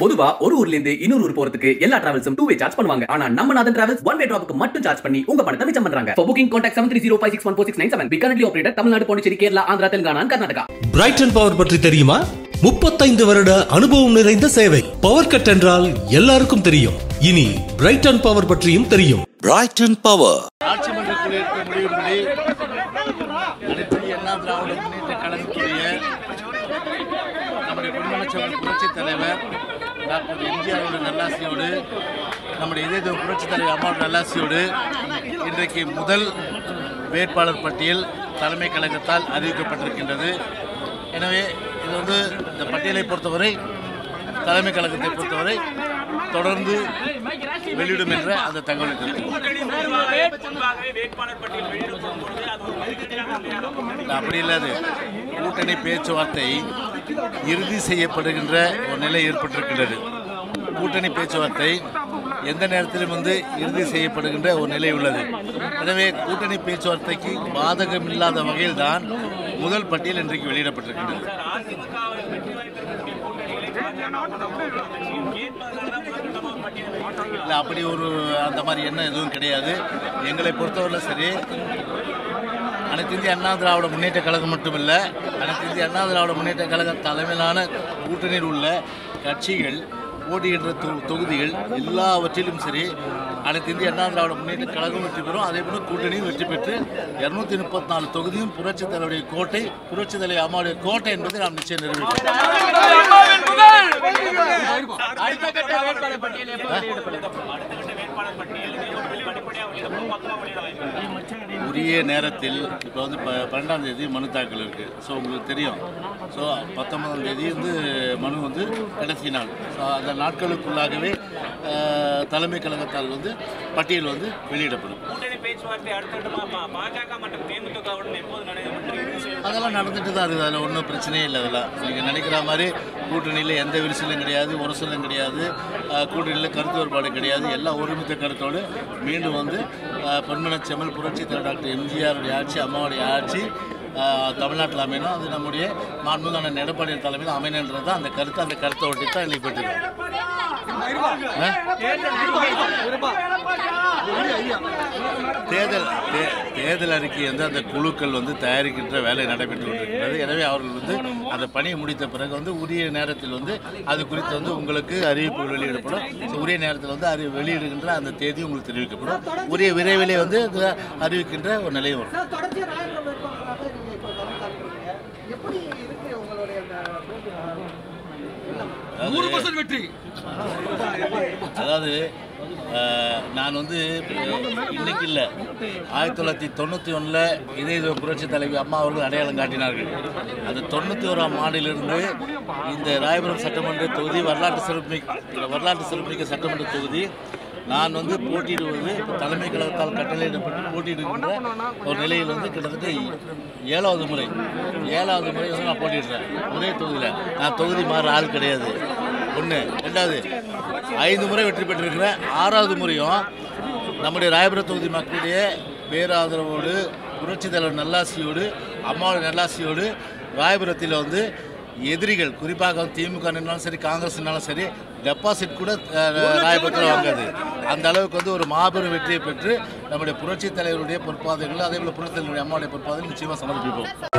பொதுவா ஒரு ஊர்ல இருந்து இன்னொரு ஊர் போறதுக்கு எல்லா டிராவல்ஸும் டூ வே சார்ஜ் பண்ணுவாங்க. ஆனா நம்ம நாதன் டிராவல்ஸ் ஒன் வே டிராப்புக்கு மட்டும் சார்ஜ் பண்ணி உங்க பணத்தை மிச்சம் பண்றாங்க. For booking contact seven three zero five six one four six nine seven. We currently operated Tamil Nadu Pondicherry Kerala Andhra Telangana Karnataka Brighton Power பற்றி தெரியுமா? முப்பத்தைந்து வருட அனுபவம் நிறைந்த சேவை. பவர் கட் என்றால் எல்லாருக்கும் தெரியும். இனி பிரைட்டன் பவர் பற்றியும் தெரியும். Brighton Power. ஆட்சி மன்றத்தில் இருக்க முடிவுபடி அனைத்து திராவிட முன்னேற்ற கழகத்துடைய நம்முடைய குடும்பச்சவர் புரட்சித் தலைவர் டாக்டர் எம்ஜிஆரோட நல்லாசியோடு நம்முடைய இதய புரட்சித் தலைவர் அம்மாவோட நல்லாசியோடு இன்றைக்கு முதல் வேட்பாளர் பட்டியல் தலைமை கழகத்தால் அறிவிக்கப்பட்டிருக்கின்றது. எனவே இது வந்து இந்த பட்டியலை பொறுத்தவரை தலைமை கழகத்தை பொறுத்தவரை தொடர்ந்து வெளியிடும் என்ற அந்த தகவல் அப்படி இல்லாது கூட்டணி பேச்சுவார்த்தை இறுதி செய்யப்படுகின்ற ஒரு நிலை ஏற்பட்டிருக்கின்றது. கூட்டணி பேச்சுவார்த்தை எந்த நேரத்திலும் வந்து இறுதி செய்யப்படுகின்ற ஒரு நிலை உள்ளது. எனவே கூட்டணி பேச்சுவார்த்தைக்கு பாதகம் இல்லாத வகையில் தான் முதல் பட்டியல் இன்றைக்கு வெளியிடப்பட்டிருக்கின்றது. இல்லை அப்படி ஒரு அந்த மாதிரி எண்ணம் எதுவும் கிடையாது. எங்களை பொறுத்தவரை சரி அனைத்து இந்திய அண்ணா திராவிட முன்னேற்ற கழகம் மட்டுமல்ல அனைத்து இந்திய அண்ணா திராவிட முன்னேற்ற கழக தலைமையிலான கூட்டணியில் உள்ள கட்சிகள் போட்டியிடுற தொ- தொகுதிகள் எல்லாவற்றிலும் சரி அனைத்து இந்திய அண்ணா திராவிட முன்னேற்ற கழகம் வெற்றி பெறும். அதே போல கூட்டணியும் வெற்றி பெற்று இருநூத்தி முப்பத்தி நாலு தொகுதியும் புரட்சித் தலைவருடைய கோட்டை புரட்சித் தலைவர் அம்மாவுடைய கோட்டை என்பதை நாம் நிச்சயம் நிறைவேற்றோம் உரிய நேரத்தில் இப்போ வந்து ப பன்னெண்டாம் தேதி மனு தாக்கல் இருக்குது ஸோ உங்களுக்கு தெரியும். ஸோ பத்தொன்பதாம் தேதி வந்து மனு வந்து கடைசி நாள். ஸோ அந்த நாட்களுக்குள்ளாகவே தலைமை கழகத்தால் வந்து பட்டியல் வந்து வெளியிடப்படும். அதெல்லாம் நடந்துட்டு தான் இருக்குது. அதில் ஒன்றும் பிரச்சனையே இல்லை அதெல்லாம். நீங்கள் நினைக்கிற மாதிரி கூட்டணியில் எந்த விரிசலும் கிடையாது உரசலும் கிடையாது. கூட்டணியில் கருத்து வேறுபாடு கிடையாது. எல்லாம் ஒருமித்த கருத்தோடு மீண்டும் வந்து அஹ், பொன்மனச் செம்மல் புரட்சி தலைவர் டாக்டர் எம்ஜிஆருடைய ஆட்சி அம்மாவுடைய ஆட்சி தமிழ்நாட்டில் அமையணும். அது நம்முடைய மாண்புமிகு அண்ணன் எடப்பாடி தலைமையில் அமையணுன்றது தான் அந்த கருத்து. அந்த கருத்தை ஒட்டி தான் இன்னைக்கு பெற்றிருக்கோம் தேர்தல் தே- தேர்தல் அறிக்கை வந்து அந்த குழுக்கள் வந்து தயாரிக்கின்ற வேலை நடைபெற்று கொண்டிருக்கிறது. எனவே அவர்கள் வந்து அந்த பணியை முடித்த பிறகு வந்து உரிய நேரத்தில் வந்து அது குறித்து வந்து உங்களுக்கு அறிவிப்புகள் வெளியிடப்படும். உரிய நேரத்தில் வந்து அறி வெளியிடுகின்ற அந்த தேதி உங்களுக்கு தெரிவிக்கப்படும். உரிய விரைவிலே வந்து அறிவிக்கின்ற ஒரு நிலை வரும். போட்டி? அதாவது நான் வந்து இன்னைக்கு இல்லை. ஆயிரத்தி தொள்ளாயிரத்தி தொண்ணூற்றி ஒன்றில் இதய புரட்சி தலைவி அம்மா அவர்கள் அடையாளம் காட்டினார்கள். அந்த தொண்ணூற்றி ஓராம் ஆண்டிலிருந்து இந்த ராயபுரம் சட்டமன்ற தொகுதி வரலாற்று சிறப்புமிக்க வரலாற்று சிறப்புமிக்க சட்டமன்ற தொகுதி நான் வந்து போட்டியிடுவது தலைமை கழகத்தால் கட்டளையிடப்பட்டு போட்டியிடுகின்ற ஒரு நிலையில் வந்து கிட்டத்தட்ட ஏழாவது முறை ஏழாவது முறை வந்து நான் போட்டியிடுறேன். ஒரே தொகுதியில். நான் தொகுதி மாற ஆள் கிடையாது. ஒன்று ரெண்டாவது ஐந்து முறை வெற்றி பெற்றிருக்கிறேன் ஆறாவது முறையும் நம்முடைய ராயபுரம் தொகுதி மக்களுடைய பேராதரவோடு புரட்சி தலைவர் நல்லாசியோடு அம்மாவோட நல்லாசியோடு ராயபுரத்தில் வந்து எதிரிகள் குறிப்பாக வந்து திமுகனாலும் சரி காங்கிரஸ்னாலும் சரி டெபாசிட் கூட ராயபுரத்தில் வாங்காது. அந்த அளவுக்கு வந்து ஒரு மாபெரும் வெற்றியை பெற்று நம்முடைய புரட்சி தலைவருடைய பொற்பாதைகள் அதே போல் புரட்சி தலைவருடைய அம்மாவுடைய பொற்பாதைகள் நிச்சயமாக சமர்ப்பிப்போம்.